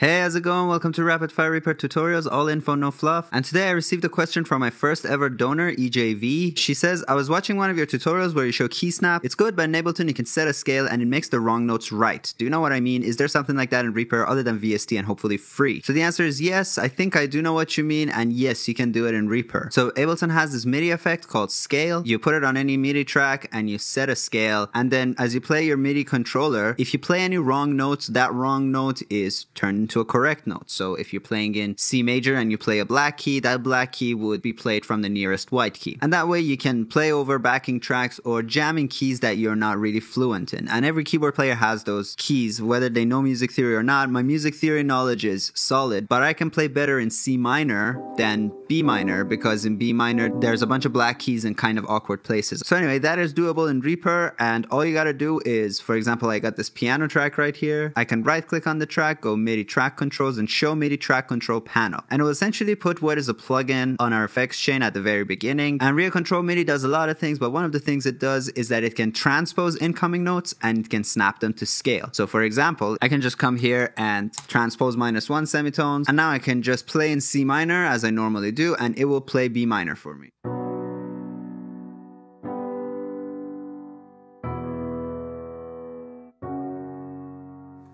Hey, how's it going? Welcome to Rapid Fire Reaper Tutorials, all info, no fluff. And today I received a question from my first ever donor, EJV. She says, I was watching one of your tutorials where you show key snap. It's good, but in Ableton you can set a scale and it makes the wrong notes right. Do you know what I mean? Is there something like that in Reaper other than VST and hopefully free? So the answer is yes, I think I do know what you mean, and yes, you can do it in Reaper. So Ableton has this MIDI effect called scale. You put it on any MIDI track and you set a scale, and then as you play your MIDI controller, if you play any wrong notes, that wrong note is turned into a correct note. So if you're playing in C major and you play a black key, that black key would be played from the nearest white key. And that way you can play over backing tracks or jamming keys that you're not really fluent in. And every keyboard player has those keys, whether they know music theory or not. My music theory knowledge is solid, but I can play better in C minor than B minor because in B minor there's a bunch of black keys in kind of awkward places. So anyway, that is doable in Reaper and all you gotta do is, for example, I got this piano track right here. I can right click on the track, go MIDI track controls and show MIDI track control panel. And it will essentially put what is a plugin on our effects chain at the very beginning. And ReaControlMIDI does a lot of things, but one of the things it does is that it can transpose incoming notes and it can snap them to scale. So for example, I can just come here and transpose minus one semitones. And now I can just play in C minor as I normally do, and it will play B minor for me.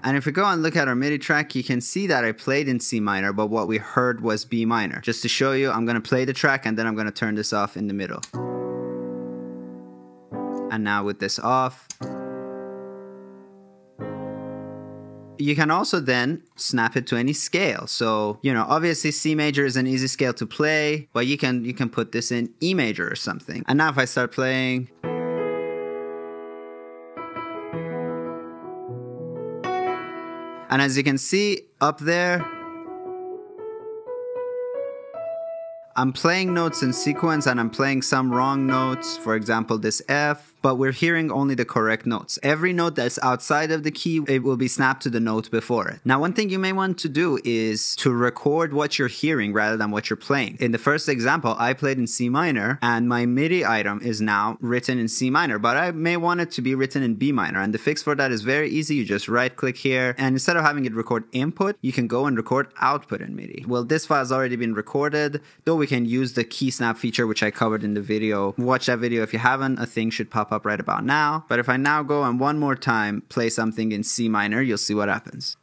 And if we go and look at our MIDI track, you can see that I played in C minor, but what we heard was B minor. Just to show you, I'm going to play the track and then I'm going to turn this off in the middle. And now with this off, you can also then snap it to any scale. So, you know, obviously C major is an easy scale to play, but you can you can put this in E major or something. And now if I start playing And as you can see up there, I'm playing notes in sequence and I'm playing some wrong notes, for example, this F, but we're hearing only the correct notes. Every note that's outside of the key, it will be snapped to the note before it. Now, one thing you may want to do is to record what you're hearing rather than what you're playing. In the first example, I played in C minor and my MIDI item is now written in C minor, but I may want it to be written in B minor. And the fix for that is very easy. You just right click here and instead of having it record input, you can go and record output in MIDI. Well, this file has already been recorded, though we can use the key snap feature, which I covered in the video. Watch that video if you haven't. A thing should pop up right about now. But if I now go and one more time play something in C minor, you'll see what happens.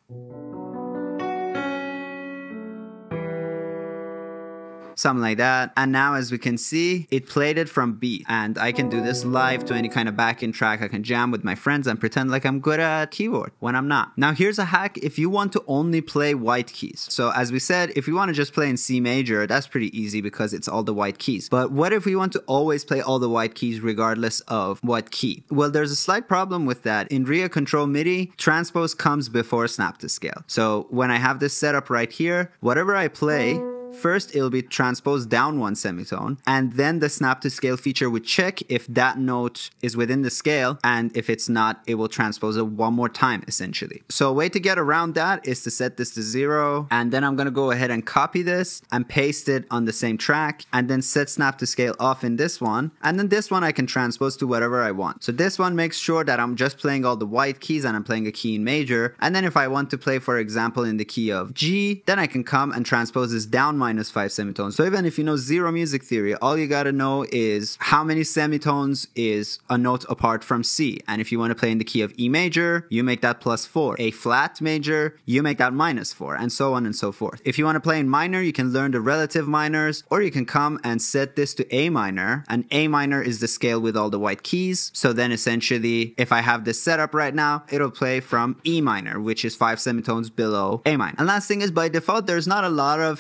Something like that. And now as we can see, it played it from B. And I can do this live to any kind of backing track. I can jam with my friends and pretend like I'm good at keyboard when I'm not. Now here's a hack if you want to only play white keys. So as we said, if you want to just play in C major, that's pretty easy because it's all the white keys. But what if we want to always play all the white keys regardless of what key? Well, there's a slight problem with that. In ReaControlMIDI, transpose comes before snap to scale. So when I have this set up right here, whatever I play, First, it'll be transposed down one semitone, and then the snap to scale feature would check if that note is within the scale, and if it's not, it will transpose it one more time, essentially. So a way to get around that is to set this to zero, and then I'm gonna go ahead and copy this and paste it on the same track, and then set snap to scale off in this one, and then this one I can transpose to whatever I want. So this one makes sure that I'm just playing all the white keys and I'm playing a key in major, and then if I want to play, for example, in the key of G, then I can come and transpose this down minus five semitones. So even if you know zero music theory, all you gotta know is how many semitones is a note apart from C. And if you want to play in the key of E major, you make that plus four. A flat major, you make that minus four, and so on and so forth. If you want to play in minor, you can learn the relative minors, or you can come and set this to A minor, and A minor is the scale with all the white keys. So then essentially, if I have this set up right now, it'll play from E minor, which is five semitones below A minor. And last thing is by default, there's not a lot of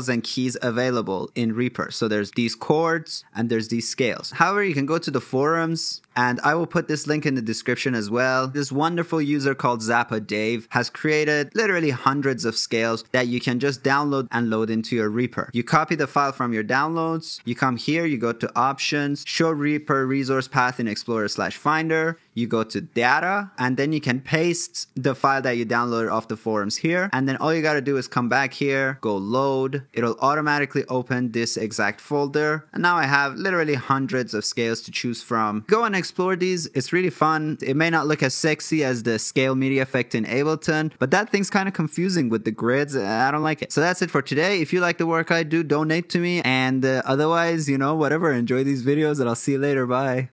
scales and keys keys available in Reaper. So there's these chords and there's these scales. However, you can go to the forums and I will put this link in the description as well. This wonderful user called Zappa Dave has created literally hundreds of scales that you can just download and load into your Reaper. You copy the file from your downloads, you come here, you go to options, show Reaper resource path in Explorer slash Finder, you go to data, and then you can paste the file that you downloaded off the forums here. And then all you gotta do is come back here, go load. It'll automatically open this exact folder. And now I have literally hundreds of scales to choose from. Go and explore explore these. It's really fun. It may not look as sexy as the scale MIDI effect in Ableton, but that thing's kind of confusing with the grids. I don't like it. So that's it for today. If you like the work I do, donate to me. And uh, otherwise, you know, whatever. Enjoy these videos and I'll see you later. Bye.